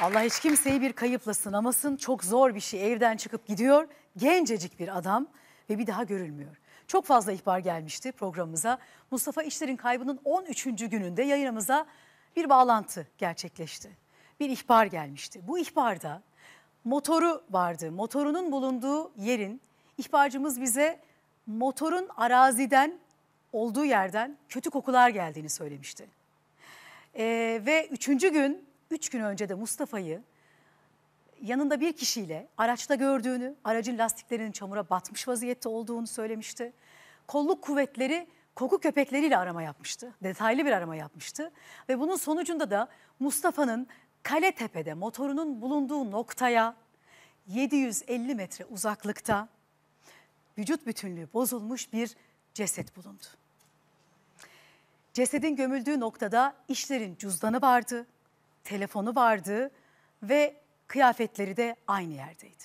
Allah hiç kimseyi bir kayıpla sınamasın. Çok zor bir şey. Evden çıkıp gidiyor. Gencecik bir adam ve bir daha görülmüyor. Çok fazla ihbar gelmişti programımıza. Mustafa İşler'in kaybının 13. gününde yayınımıza bir bağlantı gerçekleşti. Bir ihbar gelmişti. Bu ihbarda motoru vardı. Motorunun bulunduğu yerin ihbarcımız bize motorun araziden olduğu yerden kötü kokular geldiğini söylemişti. Ee, ve üçüncü gün, üç gün önce de Mustafa'yı yanında bir kişiyle araçta gördüğünü, aracın lastiklerinin çamura batmış vaziyette olduğunu söylemişti. Kolluk kuvvetleri koku köpekleriyle arama yapmıştı. Detaylı bir arama yapmıştı. Ve bunun sonucunda da Mustafa'nın Kaletepe'de motorunun bulunduğu noktaya 750 metre uzaklıkta vücut bütünlüğü bozulmuş bir ceset bulundu. Cesedin gömüldüğü noktada işlerin cüzdanı vardı, telefonu vardı ve kıyafetleri de aynı yerdeydi.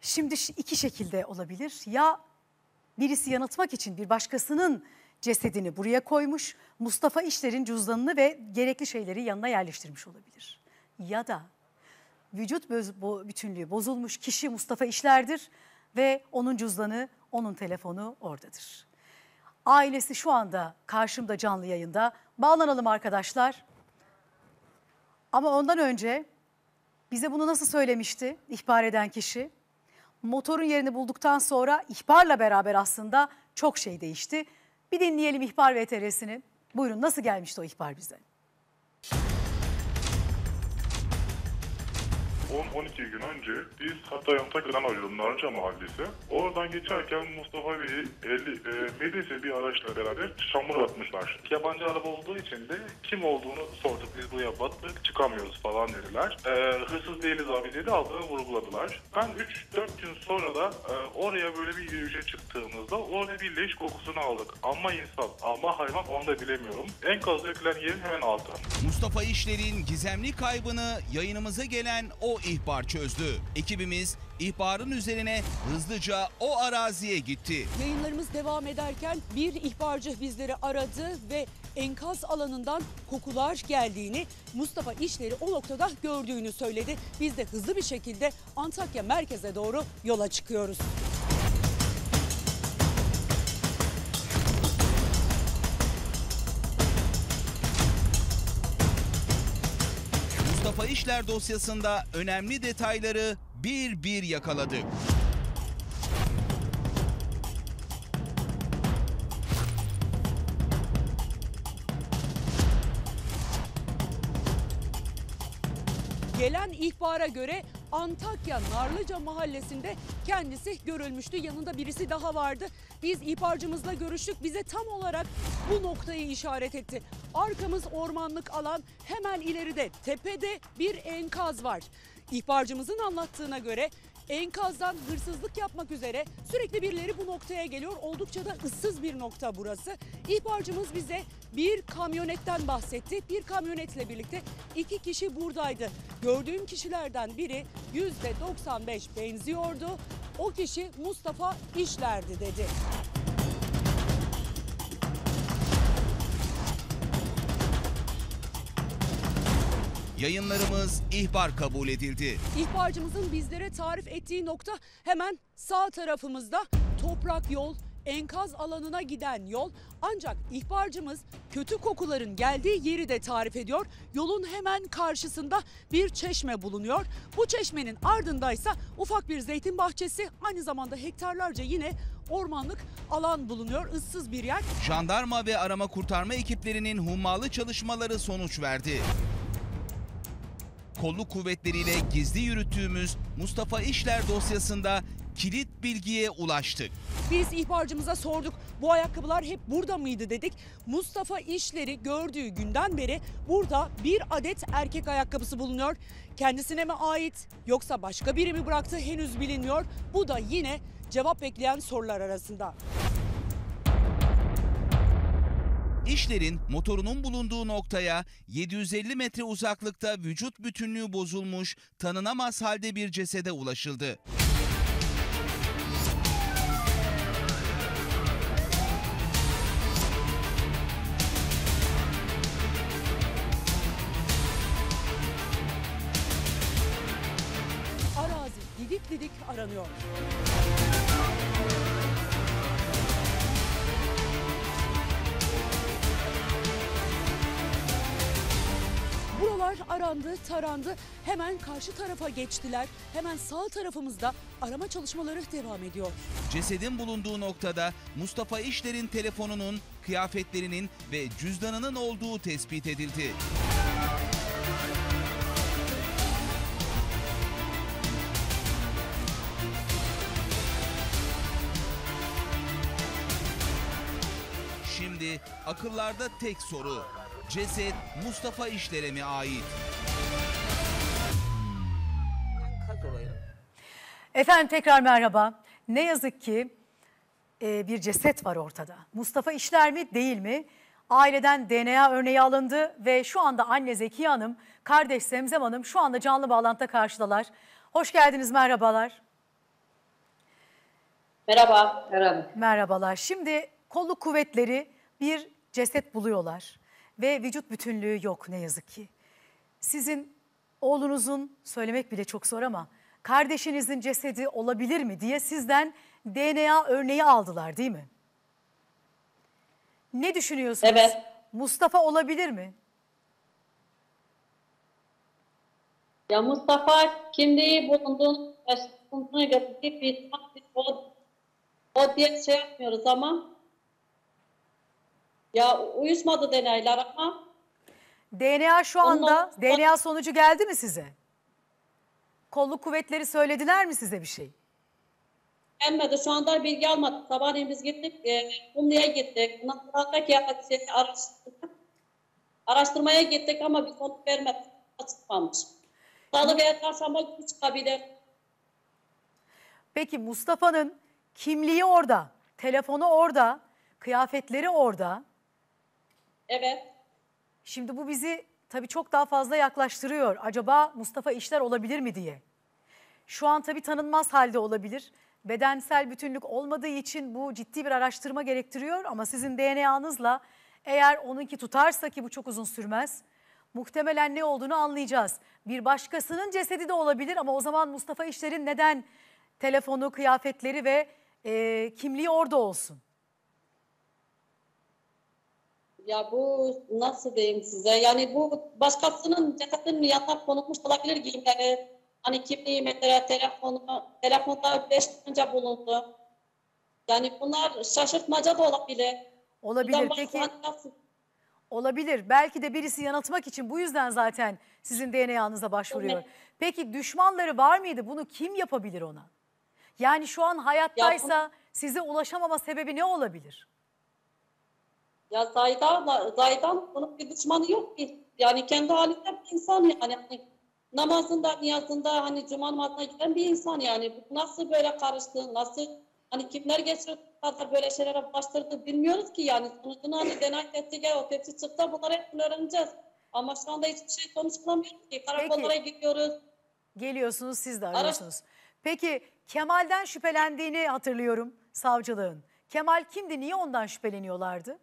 Şimdi iki şekilde olabilir. Ya birisi yanıltmak için bir başkasının cesedini buraya koymuş, Mustafa İşler'in cüzdanını ve gerekli şeyleri yanına yerleştirmiş olabilir. Ya da vücut bütünlüğü bozulmuş kişi Mustafa İşler'dir ve onun cüzdanı, onun telefonu oradadır. Ailesi şu anda karşımda canlı yayında. Bağlanalım arkadaşlar. Ama ondan önce bize bunu nasıl söylemişti ihbar eden kişi? Motorun yerini bulduktan sonra ihbarla beraber aslında çok şey değişti. Bir dinleyelim ihbar VTR'sini. Buyurun nasıl gelmişti o ihbar bize? 10-12 gün önce biz Hatay Antakya'dan ayrıldım Narınca Mahallesi. Oradan geçerken Mustafa Bey'i 50, e, Medese bir araçla beraber çamur atmışlar. Yabancı araba olduğu için de kim olduğunu sorduk. Biz buraya battık çıkamıyoruz falan dediler. E, hırsız değiliz abi dedi aldığını vurguladılar. Ben 3-4 gün sonra da e, oraya böyle bir yürüyüşe çıktığımızda orada bir leş kokusunu aldık. Ama insan ama hayvan onu da bilemiyorum. En kazı dökülen yerin hemen altı. Mustafa İşler'in gizemli kaybını yayınımıza gelen o ihbar çözdü. Ekibimiz ihbarın üzerine hızlıca o araziye gitti. Yayınlarımız devam ederken bir ihbarcı bizleri aradı ve enkaz alanından kokular geldiğini, Mustafa İşleri o noktada gördüğünü söyledi. Biz de hızlı bir şekilde Antakya merkeze doğru yola çıkıyoruz. İşler dosyasında önemli detayları bir bir yakaladık. Gelen ihbara göre Antakya Narlıca mahallesinde kendisi görülmüştü. Yanında birisi daha vardı. Biz ihbarcımızla görüştük. Bize tam olarak bu noktayı işaret etti. Arkamız ormanlık alan hemen ileride tepede bir enkaz var. İhbarcımızın anlattığına göre enkazdan hırsızlık yapmak üzere sürekli birileri bu noktaya geliyor. Oldukça da ıssız bir nokta burası. İhbarcımız bize bir kamyonetten bahsetti. Bir kamyonetle birlikte iki kişi buradaydı. Gördüğüm kişilerden biri %95 benziyordu. O kişi Mustafa İşlerdi dedi. Yayınlarımız ihbar kabul edildi. İhbarcımızın bizlere tarif ettiği nokta hemen sağ tarafımızda toprak yol, enkaz alanına giden yol. Ancak ihbarcımız kötü kokuların geldiği yeri de tarif ediyor. Yolun hemen karşısında bir çeşme bulunuyor. Bu çeşmenin ardındaysa ufak bir zeytin bahçesi aynı zamanda hektarlarca yine ormanlık alan bulunuyor. ıssız bir yer. Jandarma ve arama kurtarma ekiplerinin hummalı çalışmaları sonuç verdi kolluk kuvvetleriyle gizli yürüttüğümüz Mustafa İşler dosyasında kilit bilgiye ulaştık. Biz ihbarcımıza sorduk. Bu ayakkabılar hep burada mıydı dedik. Mustafa İşler'i gördüğü günden beri burada bir adet erkek ayakkabısı bulunuyor. Kendisine mi ait yoksa başka biri mi bıraktı henüz bilinmiyor. Bu da yine cevap bekleyen sorular arasında. İşlerin motorunun bulunduğu noktaya 750 metre uzaklıkta vücut bütünlüğü bozulmuş, tanınamaz halde bir cesede ulaşıldı. Arazi didik didik aranıyor. Buralar arandı, tarandı. Hemen karşı tarafa geçtiler. Hemen sağ tarafımızda arama çalışmaları devam ediyor. Cesedin bulunduğu noktada Mustafa İşler'in telefonunun, kıyafetlerinin ve cüzdanının olduğu tespit edildi. Şimdi akıllarda tek soru. Ceset Mustafa İşler'e mi ait? Efendim tekrar merhaba. Ne yazık ki e, bir ceset var ortada. Mustafa işler mi değil mi? Aileden DNA örneği alındı ve şu anda anne Zekiye Hanım, kardeş Zemzem Hanım şu anda canlı bağlantıda karşıdalar. Hoş geldiniz merhabalar. Merhaba. Merhaba. Merhabalar. Şimdi kolluk kuvvetleri bir ceset buluyorlar ve vücut bütünlüğü yok ne yazık ki. Sizin oğlunuzun söylemek bile çok zor ama kardeşinizin cesedi olabilir mi diye sizden DNA örneği aldılar değil mi? Ne düşünüyorsunuz? Evet. Mustafa olabilir mi? Ya Mustafa kimliği bulunduğunu, bulunduğunu gösterdiği bir o, o diye şey yapmıyoruz ama ya uyuşmadı deneyler ama DNA şu anda DNA sonucu geldi mi size? Kolluk kuvvetleri söylediler mi size bir şey? gelmedi. Şu anda bilgi almadık. Sabahleyin biz gittik. E, Kumlu'ya gittik. Ondan sonra ki şey, araştırdık. Araştırmaya gittik ama bir sonuç vermedi. Açıklanmış. Salı veya çarşamba günü çıkabilir. Peki Mustafa'nın kimliği orada, telefonu orada, kıyafetleri orada. Evet. Şimdi bu bizi tabii çok daha fazla yaklaştırıyor. Acaba Mustafa işler olabilir mi diye. Şu an tabii tanınmaz halde olabilir. Bedensel bütünlük olmadığı için bu ciddi bir araştırma gerektiriyor ama sizin DNA'nızla eğer onunki tutarsa ki bu çok uzun sürmez. Muhtemelen ne olduğunu anlayacağız. Bir başkasının cesedi de olabilir ama o zaman Mustafa İşler'in neden telefonu, kıyafetleri ve e, kimliği orada olsun? Ya bu nasıl diyeyim size? Yani bu başkasının cesedinin yanına konulmuş olabilir giyimleri. Hani kimliği mesela telefonu, telefonda beş önce bulundu. Yani bunlar şaşırtmaca da olabilir. Olabilir. Buradan Peki nasıl- Olabilir. Belki de birisi yanıltmak için bu yüzden zaten sizin DNA'nıza başvuruyor. Evet. Peki düşmanları var mıydı? Bunu kim yapabilir ona? Yani şu an hayattaysa size ulaşamama sebebi ne olabilir? Ya Zayda, Zaydan bunun bir düşmanı yok ki. Yani kendi halinde bir insan yani. Hani namazında, niyazında hani cuma namazına giden bir insan yani. Bu nasıl böyle karıştı, nasıl hani kimler geçirdi kadar böyle şeylere bulaştırdı bilmiyoruz ki yani. Sonucunu hani deney testi gel, o testi çıktı bunları hep öğreneceğiz. Ama şu anda hiçbir şey sonuç bulamıyoruz ki. Karakollara gidiyoruz. Geliyorsunuz siz de arıyorsunuz. Peki Kemal'den şüphelendiğini hatırlıyorum savcılığın. Kemal kimdi? Niye ondan şüpheleniyorlardı?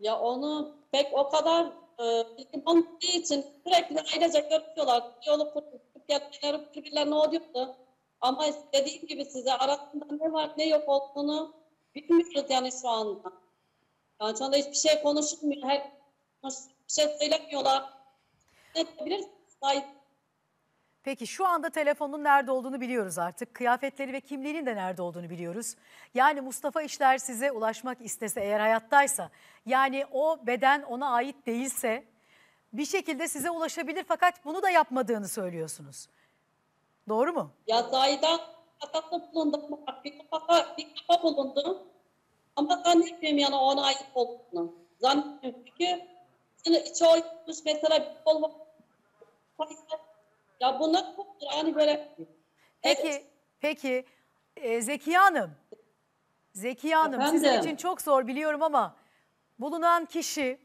Ya onu pek o kadar e, bilgim olmadığı için sürekli ailece görüşüyorlar. Yolu kurup gelmeleri birbirlerine oluyordu. Ama dediğim gibi size arasında ne var ne yok olduğunu bilmiyoruz yani şu anda. Yani şu anda hiçbir şey konuşulmuyor. Her bir şey söylemiyorlar. Ne yapabiliriz? Peki şu anda telefonun nerede olduğunu biliyoruz artık. Kıyafetleri ve kimliğinin de nerede olduğunu biliyoruz. Yani Mustafa İşler size ulaşmak istese eğer hayattaysa yani o beden ona ait değilse bir şekilde size ulaşabilir fakat bunu da yapmadığını söylüyorsunuz. Doğru mu? Ya Zaydan katakta bulundu. Bir kafa, bir kafa bulundu. Ama zannetmiyorum yani ona ait olduğunu. Zannetmiyorum çünkü içi oymuş mesela bir kol var. Ya bunlar hani böyle. Peki, Evet. peki e, Zekiye Hanım. Zekiye Hanım sizin Efendim? için çok zor biliyorum ama bulunan kişi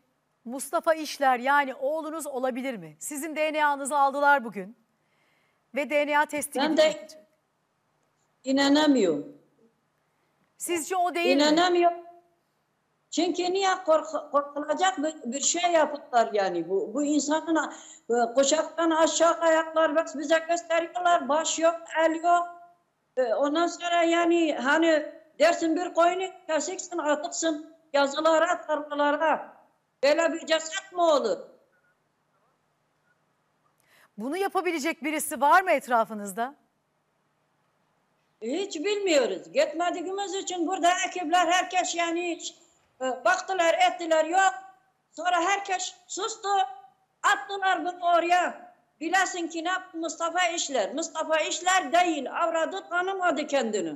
Mustafa İşler yani oğlunuz olabilir mi? Sizin DNA'nızı aldılar bugün ve DNA testi Ben gidecek. de inanamıyorum. Sizce o değil mi? Çünkü niye kork- korkulacak bir, bir şey yaptılar yani. Bu, bu insanın e, kuşaktan aşağı ayaklar bak bize gösteriyorlar. Baş yok, el yok. E, Ondan sonra yani hani dersin bir koyunu kesiksin, atıksın yazılara, tarlalara. Böyle bir ceset mi olur? Bunu yapabilecek birisi var mı etrafınızda? Hiç bilmiyoruz. Gitmediğimiz için burada ekipler herkes yani hiç, baktılar ettiler yok. Sonra herkes sustu. Attılar bunu oraya. Bilesin ki ne Mustafa işler. Mustafa işler değil. Avradı tanımadı kendini.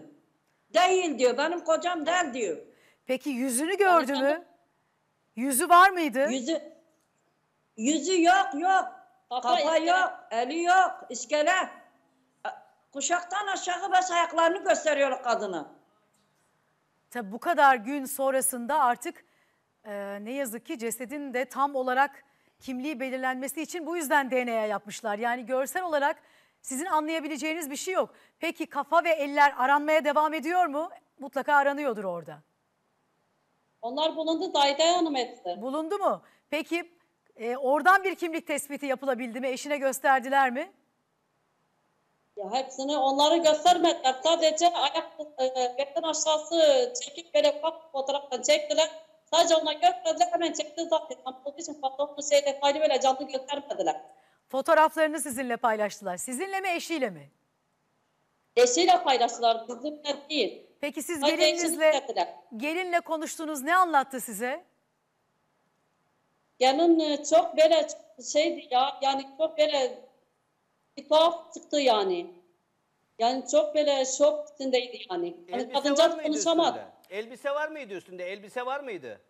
Değil diyor. Benim kocam değil diyor. Peki yüzünü gördü mü? Yüzü var mıydı? Yüzü yüzü yok yok. Kafa, Kafa iskele. yok. Eli yok. iskele. Kuşaktan aşağı bas ayaklarını gösteriyor kadına. Tabii bu kadar gün sonrasında artık e, ne yazık ki cesedin de tam olarak kimliği belirlenmesi için bu yüzden DNA yapmışlar. Yani görsel olarak sizin anlayabileceğiniz bir şey yok. Peki kafa ve eller aranmaya devam ediyor mu? Mutlaka aranıyordur orada. Onlar bulundu Zahide Hanım hepsi. Bulundu mu? Peki e, oradan bir kimlik tespiti yapılabildi mi? Eşine gösterdiler mi? Ya hepsini onları göstermediler. Sadece ayak e, betten aşağısı çekip böyle ufak fotoğraftan çektiler. Sadece ona gösterdiler hemen çekti zaten. Olduğu için patronun şey detaylı böyle canlı göstermediler. Fotoğraflarını sizinle paylaştılar. Sizinle mi eşiyle mi? Eşiyle paylaştılar bizimle değil. Peki siz Sadece gelininizle, gelinle konuştunuz ne anlattı size? Gelin e, çok böyle şeydi ya yani çok böyle bir tuhaf çıktı yani. Yani çok böyle şok içindeydi yani. Hani Elbise var kadıncağız mıydı konuşamadı. üstünde? Elbise var mıydı üstünde? Elbise var mıydı?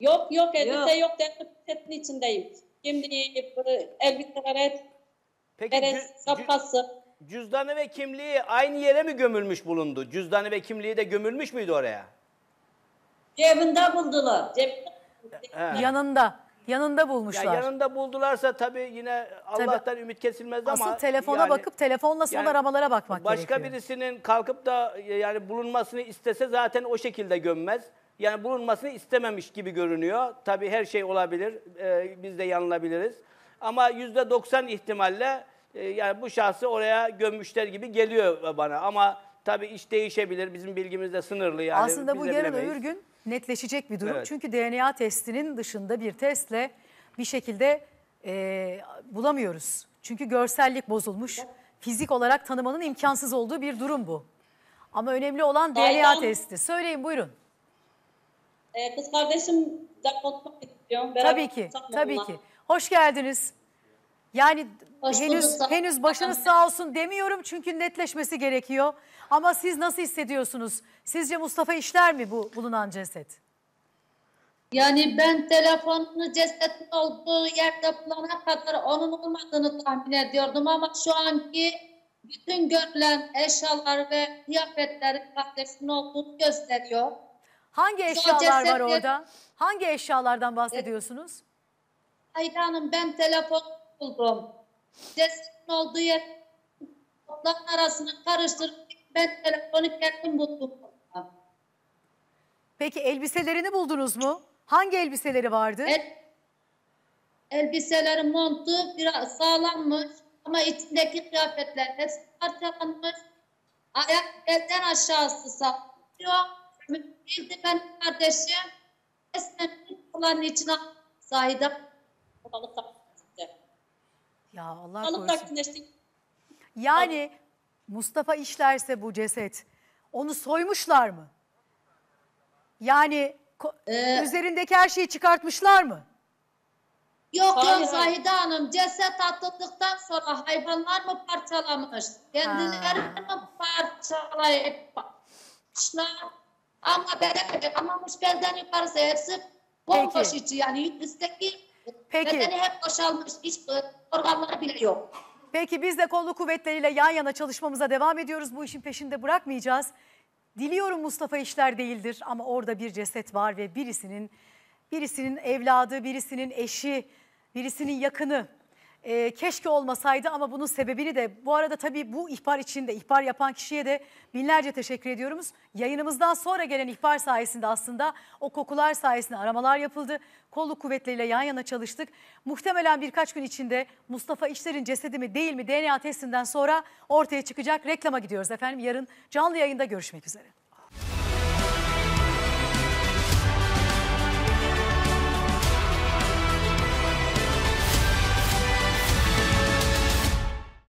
Yok yok elbise Yok. yok. Devlet setin içindeyim. Şimdi e, elbiseler hep Peki cü- cü- şapkası. cüzdanı ve kimliği aynı yere mi gömülmüş bulundu? Cüzdanı ve kimliği de gömülmüş müydü oraya? Cebinde buldular. Cebinde He. Yanında. Yanında Ya bulmuşlar. yanında buldularsa tabii yine Allah'tan ümit kesilmez Asıl ama telefona yani bakıp telefonla son yani aramalara bakmak başka gerekiyor. birisinin kalkıp da e, yani bulunmasını istese zaten o şekilde gömmez. Yani bulunmasını istememiş gibi görünüyor. Tabii her şey olabilir. Ee, biz de yanılabiliriz. Ama yüzde 90 ihtimalle e, yani bu şahsı oraya gömmüşler gibi geliyor bana. Ama tabii iş değişebilir. Bizim bilgimiz de sınırlı yani. Aslında bu yarın öbür gün netleşecek bir durum. Evet. Çünkü DNA testinin dışında bir testle bir şekilde e, bulamıyoruz. Çünkü görsellik bozulmuş. Fizik olarak tanımanın imkansız olduğu bir durum bu. Ama önemli olan DNA Aydan- testi. Söyleyin buyurun. e, kız kardeşim de konuşmak istiyorum. Beraber Tabii ki, tabii ki. Hoş geldiniz. Yani Hoş henüz bulduk, henüz başınız sağ olsun demiyorum çünkü netleşmesi gerekiyor. Ama siz nasıl hissediyorsunuz? Sizce Mustafa işler mi bu bulunan ceset? Yani ben telefonunu cesetin olduğu yerde bulana kadar onun olmadığını tahmin ediyordum ama şu anki bütün görülen eşyalar ve kıyafetlerin kardeşinin olduğunu gösteriyor. Hangi eşyalar var cesetleri- orada? Hangi eşyalardan bahsediyorsunuz? Ayda Hanım ben telefon buldum. Cesetin olduğu yer topların arasını karıştırıp ben telefonu kendim buldum. Peki elbiselerini buldunuz mu? Hangi elbiseleri vardı? El, elbiseleri montu biraz sağlammış ama içindeki kıyafetler hepsi parçalanmış. Ayak elden aşağısı sallıyor. Bildi benim kardeşim. Esnemiş olan içine sahiden. Ya Allah Ortalık korusun. Yani Mustafa işlerse bu ceset onu soymuşlar mı? Yani Ee, üzerindeki her şeyi çıkartmışlar mı? Yok Hayır, yok. Zahide Hanım ceset atıldıktan sonra hayvanlar mı parçalamış? Kendileri mi parçalamışlar? Ama beden amamış belden yukarısı hepsi bomboş içi yani üstteki Peki. bedeni hep boşalmış hiç organları bile yok. Peki biz de kolluk kuvvetleriyle yan yana çalışmamıza devam ediyoruz. Bu işin peşinde bırakmayacağız. Diliyorum Mustafa işler değildir ama orada bir ceset var ve birisinin birisinin evladı, birisinin eşi, birisinin yakını E, keşke olmasaydı ama bunun sebebini de bu arada tabii bu ihbar için de ihbar yapan kişiye de binlerce teşekkür ediyoruz. Yayınımızdan sonra gelen ihbar sayesinde aslında o kokular sayesinde aramalar yapıldı. Kolluk kuvvetleriyle yan yana çalıştık. Muhtemelen birkaç gün içinde Mustafa İşler'in cesedi mi değil mi DNA testinden sonra ortaya çıkacak. Reklama gidiyoruz efendim. Yarın canlı yayında görüşmek üzere.